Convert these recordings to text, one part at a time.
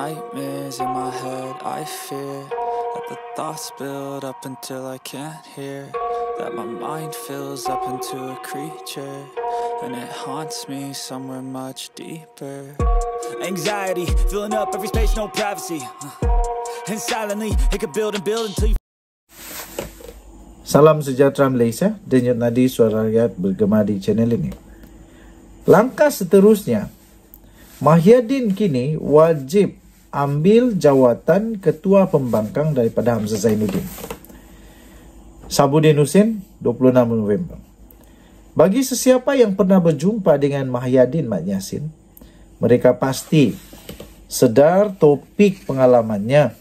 nightmares in my head, I fear that the thoughts build up until I can't hear. That my mind fills up into a creature, and it haunts me somewhere much deeper. Anxiety, filling up every space, no privacy. And silently, it could build and build until you Salam sejahtera Malaysia, denyut nadi suara rakyat bergema di channel ini. Langkah seterusnya, Mahyadin kini wajib ambil jawatan ketua pembangkang daripada Hamzah Zainuddin. Sabudin Husin, 26 November. Bagi sesiapa yang pernah berjumpa dengan Mahyadin Mat Yasin, mereka pasti sedar topik pengalamannya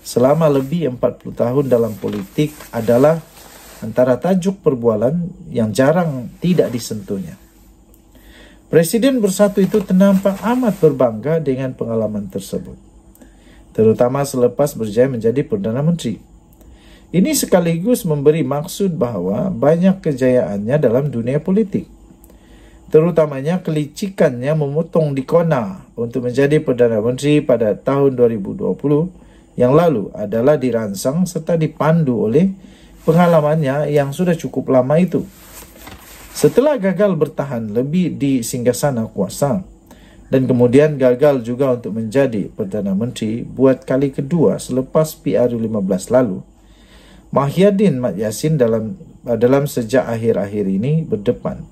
selama lebih 40 tahun dalam politik adalah antara tajuk perbualan yang jarang tidak disentuhnya. Presiden bersatu itu ternampak amat berbangga dengan pengalaman tersebut. Terutama selepas berjaya menjadi Perdana Menteri. Ini sekaligus memberi maksud bahawa banyak kejayaannya dalam dunia politik. Terutamanya kelicikannya memotong di kona untuk menjadi Perdana Menteri pada tahun 2020 yang lalu adalah dirangsang serta dipandu oleh pengalamannya yang sudah cukup lama itu. Setelah gagal bertahan lebih di singgasana kuasa. Dan kemudian gagal juga untuk menjadi Perdana Menteri buat kali kedua selepas PRU 15 lalu, Mahyadin Mat Yassin dalam dalam sejak akhir-akhir ini berdepan.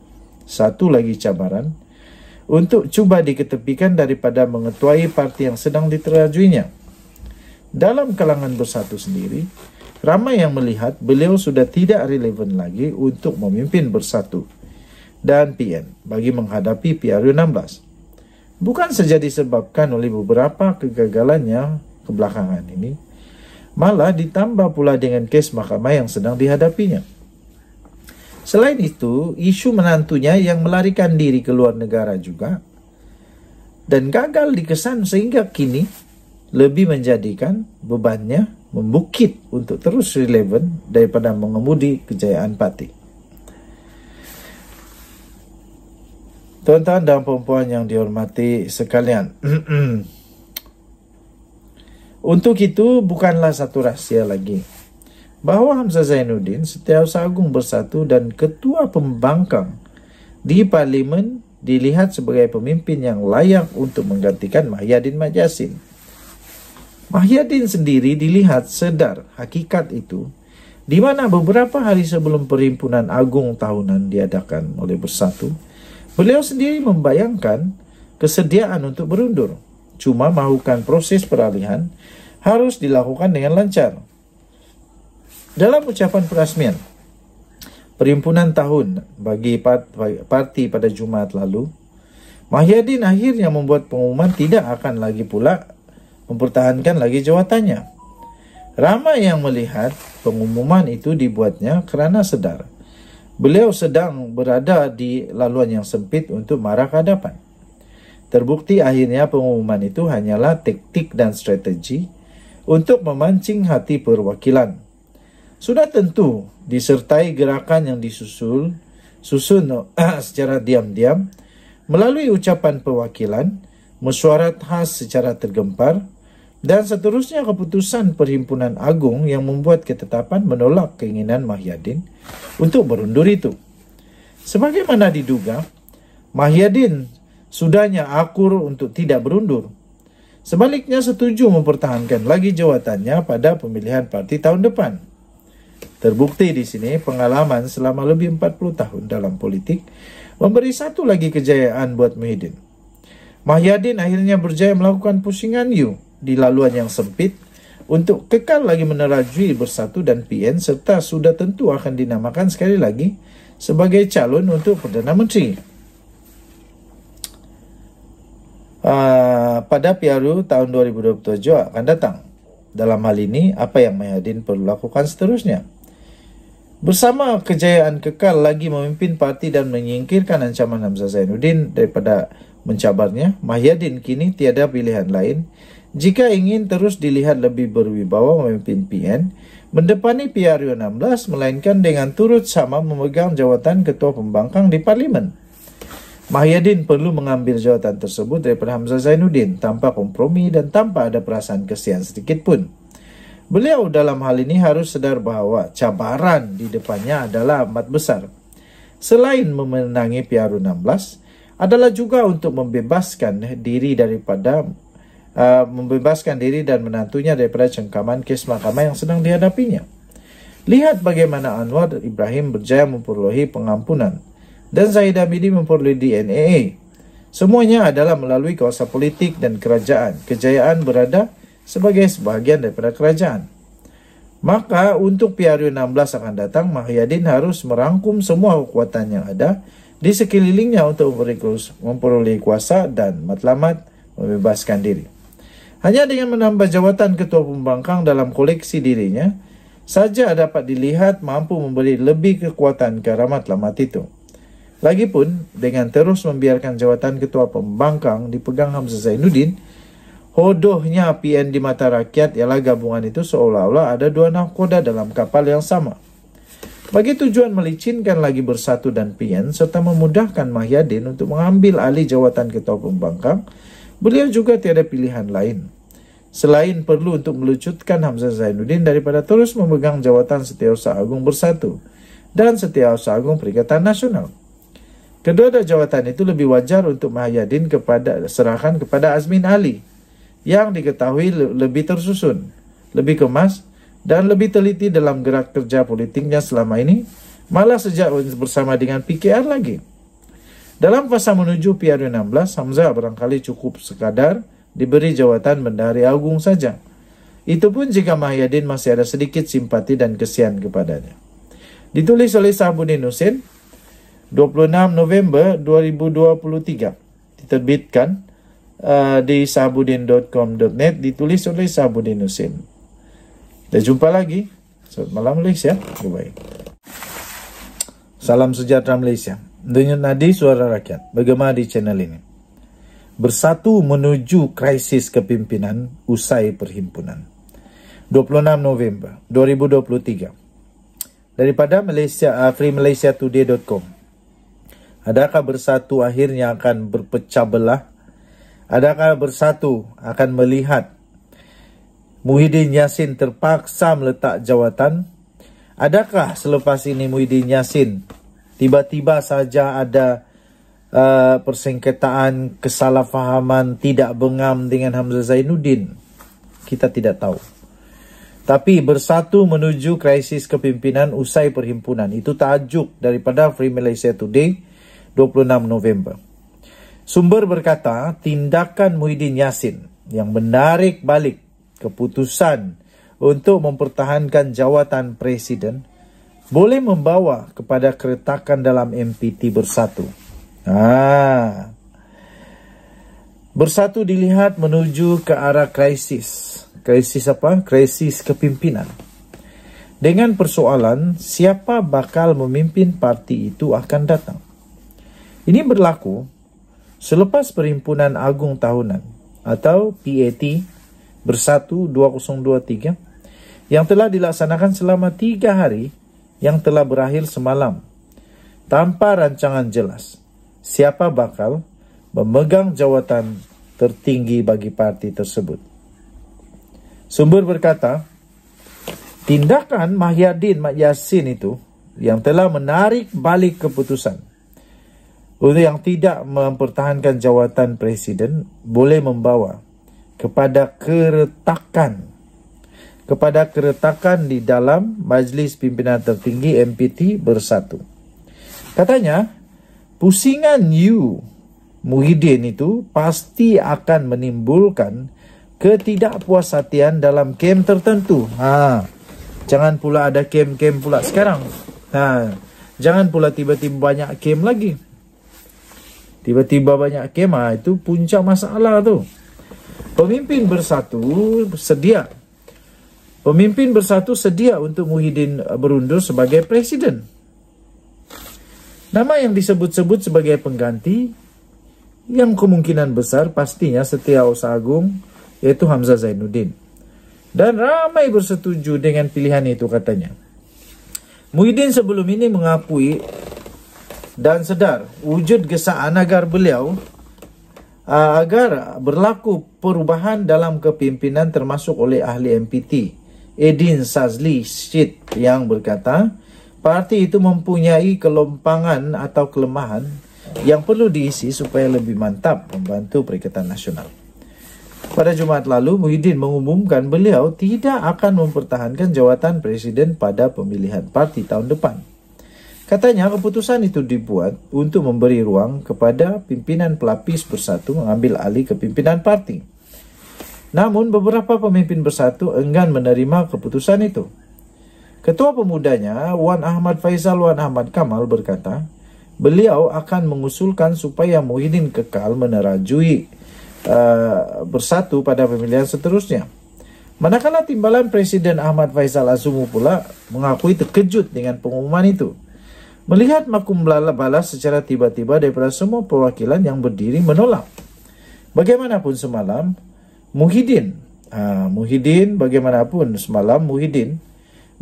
Satu lagi cabaran untuk cuba diketepikan daripada mengetuai parti yang sedang diterajuinya. Dalam kalangan bersatu sendiri, ramai yang melihat beliau sudah tidak relevan lagi untuk memimpin bersatu dan PN bagi menghadapi PRU 16. Bukan saja disebabkan oleh beberapa kegagalannya kebelakangan ini, malah ditambah pula dengan kes mahkamah yang sedang dihadapinya. Selain itu, isu menantunya yang melarikan diri ke luar negara juga dan gagal dikesan sehingga kini lebih menjadikan bebannya membukit untuk terus relevan daripada mengemudi kejayaan parti. Tuan-tuan dan puan yang dihormati sekalian. Untuk itu bukanlah satu rahsia lagi bahawa Hamzah Zainuddin Setiausaha Agung Bersatu dan Ketua Pembangkang di Parlimen dilihat sebagai pemimpin yang layak untuk menggantikan Mahyadin Majasin. Mahyadin sendiri dilihat sedar hakikat itu di mana beberapa hari sebelum perhimpunan agung tahunan diadakan oleh Bersatu, beliau sendiri membayangkan kesediaan untuk berundur. Cuma mahukan proses peralihan harus dilakukan dengan lancar. Dalam ucapan perasmian, perhimpunan tahun bagi parti pada Jumaat lalu, Mahyadin akhirnya membuat pengumuman tidak akan lagi pula mempertahankan lagi jawatannya. Ramai yang melihat pengumuman itu dibuatnya kerana sedar. Beliau sedang berada di laluan yang sempit untuk marah ke hadapan. Terbukti akhirnya pengumuman itu hanyalah taktik dan strategi untuk memancing hati perwakilan. Sudah tentu disertai gerakan yang disusul susun secara diam-diam melalui ucapan perwakilan, mesyuarat khas secara tergempar, dan seterusnya keputusan Perhimpunan Agung yang membuat ketetapan menolak keinginan Mahyadin untuk berundur itu. Sebagaimana diduga, Mahyadin sudahnya akur untuk tidak berundur. Sebaliknya setuju mempertahankan lagi jawatannya pada pemilihan parti tahun depan. Terbukti di sini pengalaman selama lebih 40 tahun dalam politik memberi satu lagi kejayaan buat Muhyiddin. Mahyadin akhirnya berjaya melakukan pusingan U di laluan yang sempit untuk kekal lagi menerajui bersatu dan PN serta sudah tentu akan dinamakan sekali lagi sebagai calon untuk Perdana Menteri. Uh, pada PRU tahun 2027 akan datang. Dalam hal ini, apa yang Mayadin perlu lakukan seterusnya? Bersama kejayaan kekal lagi memimpin parti dan menyingkirkan ancaman Hamzah Zainuddin daripada mencabarnya, Mahyadin kini tiada pilihan lain jika ingin terus dilihat lebih berwibawa memimpin PN, mendepani PRU 16 melainkan dengan turut sama memegang jawatan ketua pembangkang di parlimen. Mahyadin perlu mengambil jawatan tersebut daripada Hamzah Zainuddin tanpa kompromi dan tanpa ada perasaan kesian sedikit pun. Beliau dalam hal ini harus sedar bahawa cabaran di depannya adalah amat besar. Selain memenangi Piaru 16, adalah juga untuk membebaskan diri daripada uh, membebaskan diri dan menantunya daripada cengkaman kes mahkamah yang sedang dihadapinya. Lihat bagaimana Anwar Ibrahim berjaya memperolehi pengampunan dan Zahid Hamidi memperoleh DNA. Semuanya adalah melalui kuasa politik dan kerajaan. Kejayaan berada sebagai sebahagian daripada kerajaan. Maka untuk PRU 16 akan datang, Mahyadin harus merangkum semua kekuatan yang ada di sekelilingnya untuk memperoleh kuasa dan matlamat membebaskan diri. Hanya dengan menambah jawatan ketua pembangkang dalam koleksi dirinya, saja dapat dilihat mampu memberi lebih kekuatan ke matlamat itu. Lagipun, dengan terus membiarkan jawatan ketua pembangkang dipegang Hamzah Zainuddin, Hodohnya PN di mata rakyat ialah gabungan itu seolah-olah ada dua nahkoda dalam kapal yang sama. Bagi tujuan melicinkan lagi bersatu dan PN serta memudahkan Mahyadin untuk mengambil alih jawatan ketua pembangkang, beliau juga tiada pilihan lain. Selain perlu untuk melucutkan Hamzah Zainuddin daripada terus memegang jawatan Setiausaha Agung Bersatu dan Setiausaha Agung Perikatan Nasional. Kedua-dua jawatan itu lebih wajar untuk Mahyadin kepada serahkan kepada Azmin Ali yang diketahui lebih tersusun, lebih kemas dan lebih teliti dalam gerak kerja politiknya selama ini, malah sejak bersama dengan PKR lagi. Dalam fasa menuju PRU 16, Hamzah barangkali cukup sekadar diberi jawatan Bendahari Agung saja. Itu pun jika Mahyadin masih ada sedikit simpati dan kesian kepadanya. Ditulis oleh Sahabudin Husin, 26 November 2023. Diterbitkan uh, di sabudin.com.net ditulis oleh Sabudin Husin. Dan jumpa lagi. Selamat malam Malaysia. Bye-bye. Salam sejahtera Malaysia. Denyut nadi suara rakyat. Bagaimana di channel ini? Bersatu menuju krisis kepimpinan usai perhimpunan. 26 November 2023. Daripada Malaysia uh, freemalaysiatoday.com. Adakah bersatu akhirnya akan berpecah belah Adakah bersatu akan melihat Muhyiddin Yassin terpaksa meletak jawatan? Adakah selepas ini Muhyiddin Yassin tiba-tiba saja ada uh, persengketaan, kesalahfahaman, tidak bengam dengan Hamzah Zainuddin? Kita tidak tahu. Tapi bersatu menuju krisis kepimpinan usai perhimpunan. Itu tajuk daripada Free Malaysia Today 26 November. Sumber berkata, tindakan Muhyiddin Yassin yang menarik balik keputusan untuk mempertahankan jawatan presiden boleh membawa kepada keretakan dalam MPT bersatu. Ah. Bersatu dilihat menuju ke arah krisis. Krisis apa? Krisis kepimpinan. Dengan persoalan siapa bakal memimpin parti itu akan datang. Ini berlaku Selepas Perhimpunan Agung Tahunan atau PAT Bersatu 2023 yang telah dilaksanakan selama tiga hari yang telah berakhir semalam tanpa rancangan jelas siapa bakal memegang jawatan tertinggi bagi parti tersebut. Sumber berkata, tindakan Mahyadin Mak Yassin itu yang telah menarik balik keputusan untuk yang tidak mempertahankan jawatan presiden boleh membawa kepada keretakan kepada keretakan di dalam majlis pimpinan tertinggi MPT bersatu. Katanya, pusingan you Muhyiddin itu pasti akan menimbulkan ketidakpuashatian dalam kem tertentu. Ha, jangan pula ada kem-kem pula sekarang. Ha, jangan pula tiba-tiba banyak kem lagi. Tiba-tiba banyak kemah itu puncak masalah tu. Pemimpin bersatu sedia. Pemimpin bersatu sedia untuk Muhyiddin berundur sebagai presiden. Nama yang disebut-sebut sebagai pengganti yang kemungkinan besar pastinya Setia Agung iaitu Hamzah Zainuddin. Dan ramai bersetuju dengan pilihan itu katanya. Muhyiddin sebelum ini mengakui dan sedar wujud gesaan agar beliau agar berlaku perubahan dalam kepimpinan termasuk oleh ahli MPT Edin Sazli Shit yang berkata parti itu mempunyai kelompangan atau kelemahan yang perlu diisi supaya lebih mantap membantu Perikatan Nasional. Pada Jumaat lalu, Muhyiddin mengumumkan beliau tidak akan mempertahankan jawatan presiden pada pemilihan parti tahun depan. Katanya keputusan itu dibuat untuk memberi ruang kepada pimpinan pelapis bersatu mengambil alih kepimpinan parti. Namun beberapa pemimpin bersatu enggan menerima keputusan itu. Ketua pemudanya, Wan Ahmad Faisal Wan Ahmad Kamal berkata, beliau akan mengusulkan supaya Muhyiddin kekal menerajui uh, bersatu pada pemilihan seterusnya. Manakala timbalan Presiden Ahmad Faisal Azumu pula mengakui terkejut dengan pengumuman itu. Melihat makum balas secara tiba-tiba daripada semua perwakilan yang berdiri menolak. Bagaimanapun semalam, Muhyiddin. Ha, Muhyiddin bagaimanapun semalam Muhyiddin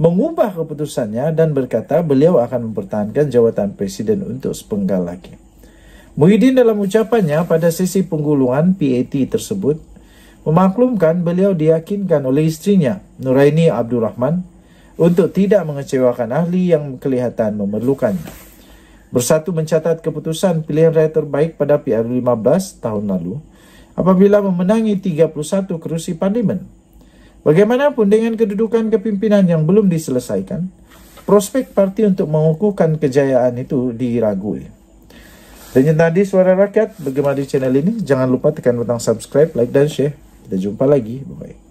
mengubah keputusannya dan berkata beliau akan mempertahankan jawatan presiden untuk sepenggal lagi. Muhyiddin dalam ucapannya pada sesi penggulungan PAT tersebut memaklumkan beliau diyakinkan oleh istrinya Nuraini Abdul Rahman untuk tidak mengecewakan ahli yang kelihatan memerlukannya. Bersatu mencatat keputusan pilihan raya terbaik pada PR15 tahun lalu apabila memenangi 31 kerusi parlimen. Bagaimanapun dengan kedudukan kepimpinan yang belum diselesaikan, prospek parti untuk mengukuhkan kejayaan itu diragui. Dan yang tadi suara rakyat, bagaimana di channel ini? Jangan lupa tekan butang subscribe, like dan share. Kita jumpa lagi. Bye-bye.